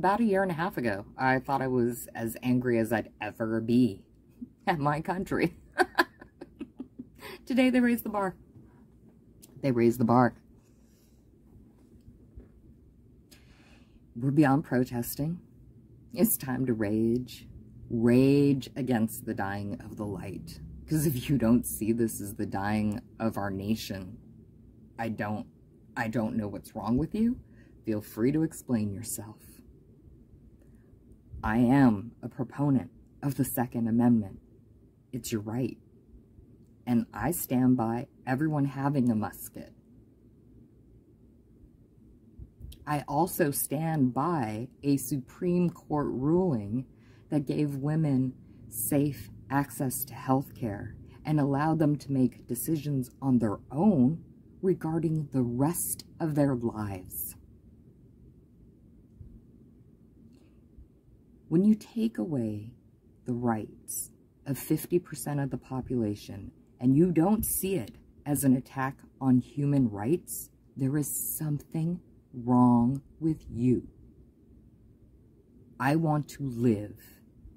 about a year and a half ago, I thought I was as angry as I'd ever be at my country. Today they raised the bar. They raised the bar. We're beyond protesting. It's time to rage. Rage against the dying of the light. Because if you don't see this as the dying of our nation, I don't, I don't know what's wrong with you. Feel free to explain yourself. I am a proponent of the Second Amendment. It's your right. And I stand by everyone having a musket. I also stand by a Supreme Court ruling that gave women safe access to health care and allowed them to make decisions on their own regarding the rest of their lives. When you take away the rights of 50% of the population and you don't see it as an attack on human rights, there is something wrong with you. I want to live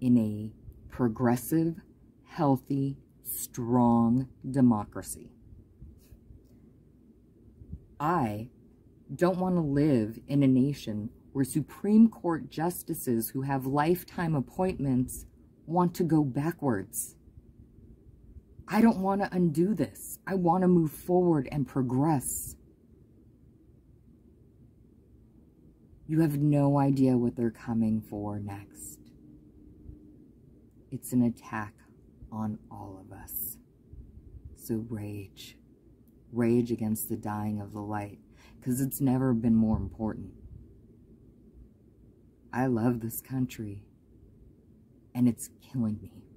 in a progressive, healthy, strong democracy. I don't want to live in a nation where Supreme Court justices who have lifetime appointments want to go backwards. I don't want to undo this. I want to move forward and progress. You have no idea what they're coming for next. It's an attack on all of us. So rage. Rage against the dying of the light, because it's never been more important. I love this country, and it's killing me.